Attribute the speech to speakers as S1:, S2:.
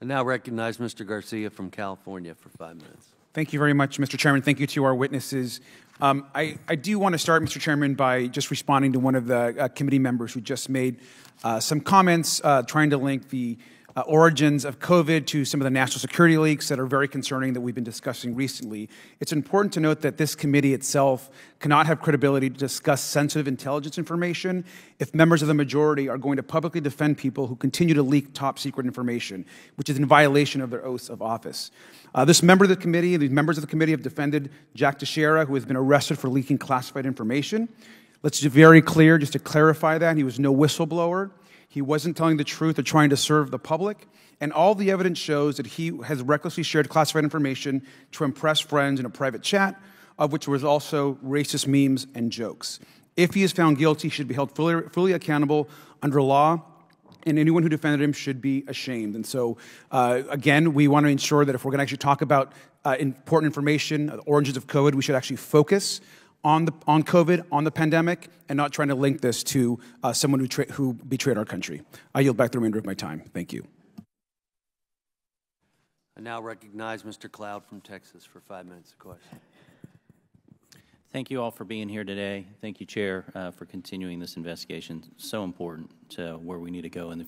S1: I now recognize Mr. Garcia from California for five minutes.
S2: Thank you very much, Mr. Chairman. Thank you to our witnesses. Um, I, I, do want to start, Mr. Chairman, by just responding to one of the uh, committee members who just made uh, some comments uh, trying to link the uh, origins of COVID to some of the national security leaks that are very concerning that we've been discussing recently. It's important to note that this committee itself cannot have credibility to discuss sensitive intelligence information if members of the majority are going to publicly defend people who continue to leak top secret information, which is in violation of their oaths of office. Uh, this member of the committee, these members of the committee have defended Jack Teixeira, who has been arrested for leaking classified information. Let's be very clear, just to clarify that, he was no whistleblower. He wasn't telling the truth or trying to serve the public. And all the evidence shows that he has recklessly shared classified information to impress friends in a private chat, of which was also racist memes and jokes. If he is found guilty, he should be held fully, fully accountable under law and anyone who defended him should be ashamed. And so, uh, again, we want to ensure that if we're going to actually talk about uh, important information, the origins of COVID, we should actually focus on, the, on COVID, on the pandemic, and not trying to link this to uh, someone who, tra- who betrayed our country. I yield back the remainder of my time. Thank you.
S1: I now recognize Mr. Cloud from Texas for five minutes of question.
S3: Thank you all for being here today. Thank you, Chair, uh, for continuing this investigation. So important to where we need to go in the future.